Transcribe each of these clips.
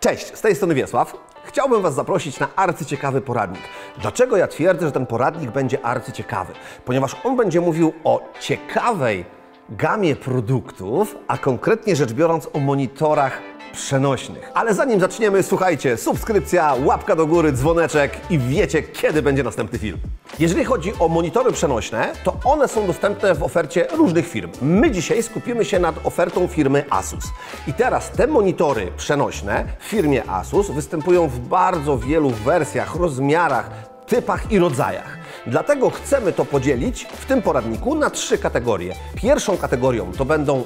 Cześć, z tej strony Wiesław. Chciałbym Was zaprosić na arcyciekawy poradnik. Dlaczego ja twierdzę, że ten poradnik będzie arcyciekawy? Ponieważ on będzie mówił o ciekawej gamie produktów, a konkretnie rzecz biorąc o monitorach przenośnych. Ale zanim zaczniemy, słuchajcie, subskrypcja, łapka do góry, dzwoneczek i wiecie, kiedy będzie następny film. Jeżeli chodzi o monitory przenośne, to one są dostępne w ofercie różnych firm. My dzisiaj skupimy się nad ofertą firmy Asus. I teraz te monitory przenośne w firmie Asus występują w bardzo wielu wersjach, rozmiarach, typach i rodzajach. Dlatego chcemy to podzielić w tym poradniku na trzy kategorie. Pierwszą kategorią to będą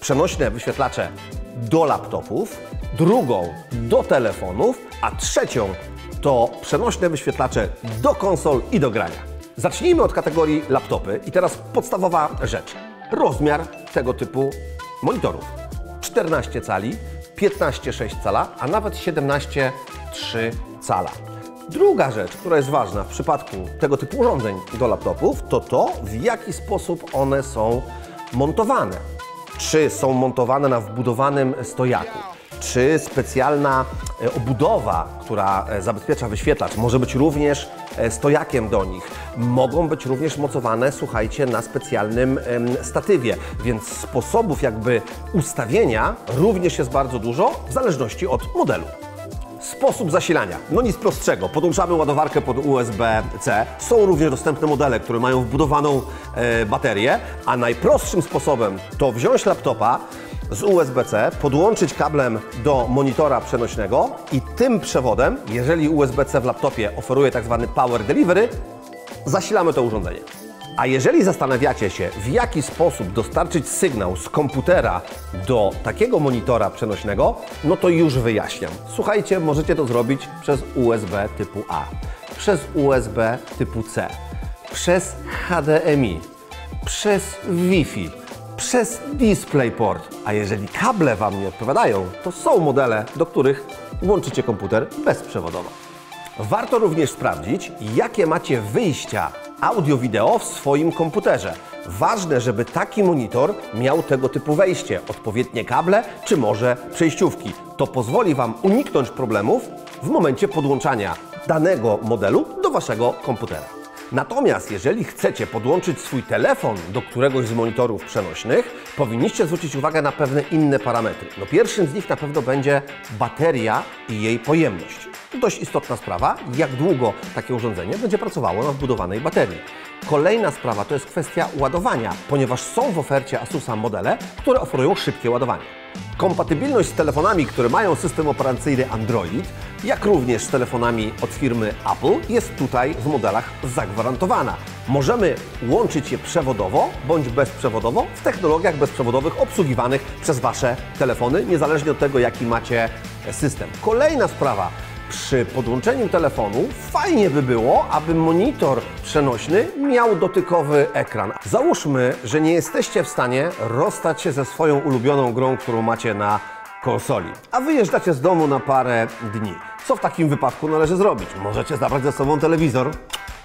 przenośne wyświetlacze do laptopów, drugą do telefonów, a trzecią to przenośne wyświetlacze do konsol i do grania. Zacznijmy od kategorii laptopy i teraz podstawowa rzecz. Rozmiar tego typu monitorów. 14 cali, 15,6 cala, a nawet 17,3 cala. Druga rzecz, która jest ważna w przypadku tego typu urządzeń do laptopów, to to, w jaki sposób one są montowane. Czy są montowane na wbudowanym stojaku? Czy specjalna e, obudowa, która e, zabezpiecza wyświetlacz, może być również e, stojakiem do nich? Mogą być również mocowane, słuchajcie, na specjalnym statywie, więc sposobów jakby ustawienia również jest bardzo dużo w zależności od modelu. Sposób zasilania. No nic prostszego. Podłączamy ładowarkę pod USB-C. Są również dostępne modele, które mają wbudowaną e, baterię, a najprostszym sposobem to wziąć laptopa z USB-C, podłączyć kablem do monitora przenośnego i tym przewodem, jeżeli USB-C w laptopie oferuje tak zwany power delivery, zasilamy to urządzenie. A jeżeli zastanawiacie się, w jaki sposób dostarczyć sygnał z komputera do takiego monitora przenośnego, no to już wyjaśniam. Słuchajcie, możecie to zrobić przez USB typu A, przez USB typu C, przez HDMI, przez Wi-Fi, przez DisplayPort. A jeżeli kable Wam nie odpowiadają, to są modele, do których łączycie komputer bezprzewodowo. Warto również sprawdzić, jakie macie wyjścia audio-wideo w swoim komputerze. Ważne, żeby taki monitor miał tego typu wejście, odpowiednie kable czy może przejściówki. To pozwoli Wam uniknąć problemów w momencie podłączania danego modelu do Waszego komputera. Natomiast jeżeli chcecie podłączyć swój telefon do któregoś z monitorów przenośnych, powinniście zwrócić uwagę na pewne inne parametry. No pierwszym z nich na pewno będzie bateria i jej pojemność. Dość istotna sprawa, jak długo takie urządzenie będzie pracowało na wbudowanej baterii. Kolejna sprawa to jest kwestia ładowania, ponieważ są w ofercie Asusa modele, które oferują szybkie ładowanie. Kompatybilność z telefonami, które mają system operacyjny Android, jak również z telefonami od firmy Apple, jest tutaj w modelach zagwarantowana. Możemy łączyć je przewodowo bądź bezprzewodowo w technologiach bezprzewodowych obsługiwanych przez Wasze telefony, niezależnie od tego, jaki macie system. Kolejna sprawa. Przy podłączeniu telefonu fajnie by było, aby monitor przenośny miał dotykowy ekran. Załóżmy, że nie jesteście w stanie rozstać się ze swoją ulubioną grą, którą macie na konsoli, a wyjeżdżacie z domu na parę dni. Co w takim wypadku należy zrobić? Możecie zabrać ze sobą telewizor,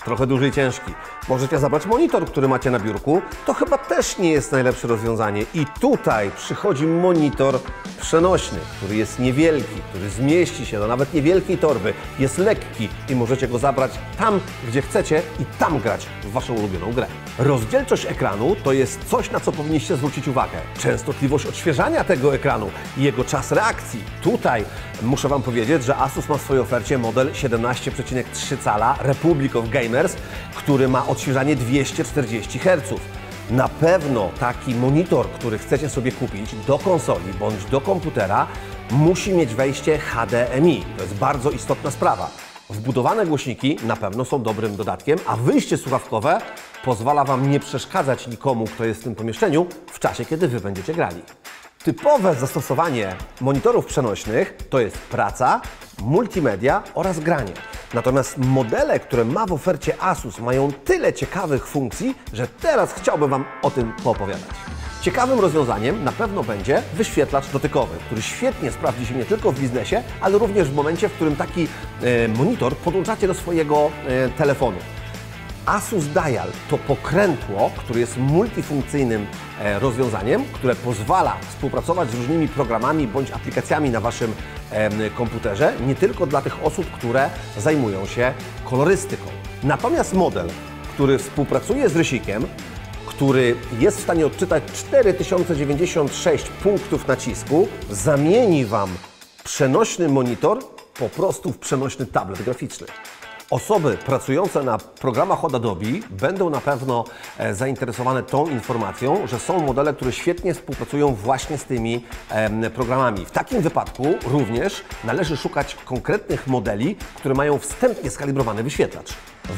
trochę duży i ciężki. Możecie zabrać monitor, który macie na biurku. To chyba też nie jest najlepsze rozwiązanie. I tutaj przychodzi monitor przenośny, który jest niewielki, który zmieści się do nawet niewielkiej torby, jest lekki i możecie go zabrać tam, gdzie chcecie i tam grać w Waszą ulubioną grę. Rozdzielczość ekranu to jest coś, na co powinniście zwrócić uwagę. Częstotliwość odświeżania tego ekranu i jego czas reakcji. Tutaj muszę Wam powiedzieć, że Asus ma w swojej ofercie model 17,3 cala Republic of Gamers, który ma odświeżanie 240 Hz. Na pewno taki monitor, który chcecie sobie kupić do konsoli bądź do komputera, musi mieć wejście HDMI. To jest bardzo istotna sprawa. Wbudowane głośniki na pewno są dobrym dodatkiem, a wyjście słuchawkowe pozwala Wam nie przeszkadzać nikomu, kto jest w tym pomieszczeniu w czasie, kiedy Wy będziecie grali. Typowe zastosowanie monitorów przenośnych to jest praca, multimedia oraz granie. Natomiast modele, które ma w ofercie Asus mają tyle ciekawych funkcji, że teraz chciałbym Wam o tym poopowiadać. Ciekawym rozwiązaniem na pewno będzie wyświetlacz dotykowy, który świetnie sprawdzi się nie tylko w biznesie, ale również w momencie, w którym taki e, monitor podłączacie do swojego e, telefonu. Asus Dial to pokrętło, które jest multifunkcyjnym e, rozwiązaniem, które pozwala współpracować z różnymi programami bądź aplikacjami na Waszym komputerze, nie tylko dla tych osób, które zajmują się kolorystyką. Natomiast model, który współpracuje z rysikiem, który jest w stanie odczytać 4096 punktów nacisku, zamieni Wam przenośny monitor po prostu w przenośny tablet graficzny. Osoby pracujące na programach od Adobe będą na pewno e, zainteresowane tą informacją, że są modele, które świetnie współpracują właśnie z tymi programami. W takim wypadku również należy szukać konkretnych modeli, które mają wstępnie skalibrowany wyświetlacz.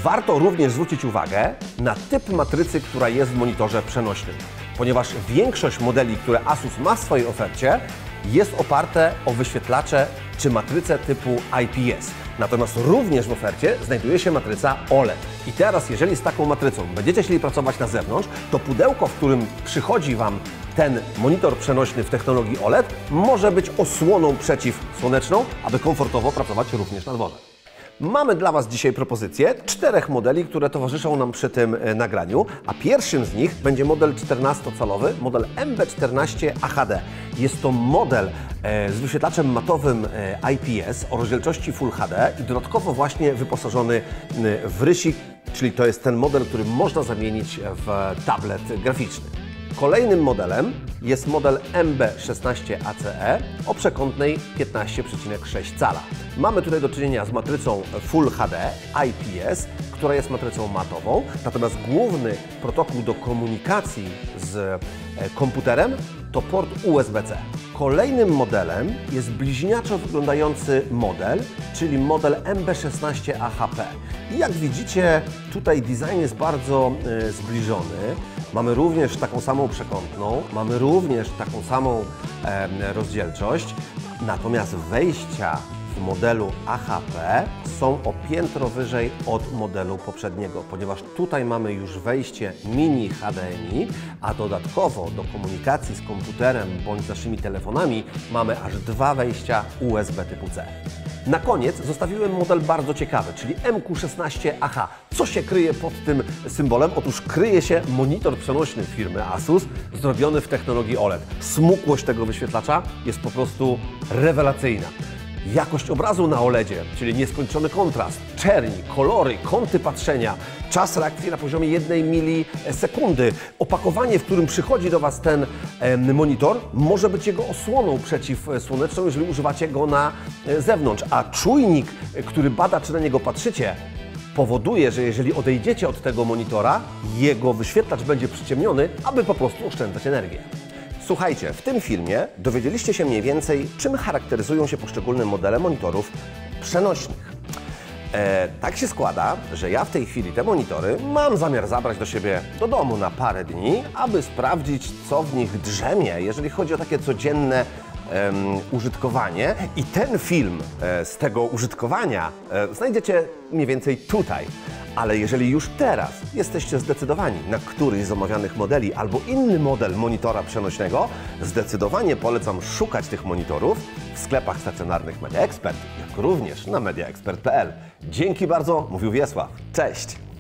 Warto również zwrócić uwagę na typ matrycy, która jest w monitorze przenośnym, ponieważ większość modeli, które Asus ma w swojej ofercie, jest oparte o wyświetlacze czy matrycę typu IPS. Natomiast również w ofercie znajduje się matryca OLED. I teraz, jeżeli z taką matrycą będziecie chcieli pracować na zewnątrz, to pudełko, w którym przychodzi Wam ten monitor przenośny w technologii OLED, może być osłoną przeciwsłoneczną, aby komfortowo pracować również na dworze. Mamy dla Was dzisiaj propozycję czterech modeli, które towarzyszą nam przy tym e, nagraniu, a pierwszym z nich będzie model 14-calowy, model MB14 AHD. Jest to model e, z wyświetlaczem matowym e, IPS o rozdzielczości Full HD i dodatkowo właśnie wyposażony w rysik, czyli to jest ten model, który można zamienić w tablet graficzny. Kolejnym modelem jest model MB16ACE o przekątnej 15,6 cala. Mamy tutaj do czynienia z matrycą Full HD IPS, która jest matrycą matową, natomiast główny protokół do komunikacji z e, komputerem to port USB-C. Kolejnym modelem jest bliźniaczo wyglądający model, czyli model MB16AHP. I jak widzicie, tutaj design jest bardzo e, zbliżony. Mamy również taką samą przekątną, mamy również taką samą em, rozdzielczość, natomiast wejścia w modelu AHP są o piętro wyżej od modelu poprzedniego, ponieważ tutaj mamy już wejście mini HDMI, a dodatkowo do komunikacji z komputerem bądź naszymi telefonami mamy aż dwa wejścia USB typu C. Na koniec zostawiłem model bardzo ciekawy, czyli MQ16AH. Co się kryje pod tym symbolem? Otóż kryje się monitor przenośny firmy Asus, zrobiony w technologii OLED. Smukłość tego wyświetlacza jest po prostu rewelacyjna. Jakość obrazu na OLEDzie, czyli nieskończony kontrast, czerni, kolory, kąty patrzenia, czas reakcji na poziomie 1 milisekundy, opakowanie, w którym przychodzi do Was ten monitor, może być jego osłoną przeciwsłoneczną, jeżeli używacie go na e, zewnątrz, a czujnik, e, który bada, czy na niego patrzycie, powoduje, że jeżeli odejdziecie od tego monitora, jego wyświetlacz będzie przyciemniony, aby po prostu oszczędzać energię. Słuchajcie, w tym filmie dowiedzieliście się mniej więcej, czym charakteryzują się poszczególne modele monitorów przenośnych. E, tak się składa, że ja w tej chwili te monitory mam zamiar zabrać do siebie do domu na parę dni, aby sprawdzić, co w nich drzemie, jeżeli chodzi o takie codzienne em, użytkowanie. I ten film e, z tego użytkowania e, znajdziecie mniej więcej tutaj. Ale jeżeli już teraz jesteście zdecydowani na któryś z omawianych modeli albo inny model monitora przenośnego, zdecydowanie polecam szukać tych monitorów w sklepach stacjonarnych Media Expert, jak również na mediaexpert.pl. Dzięki bardzo, mówił Wiesław. Cześć!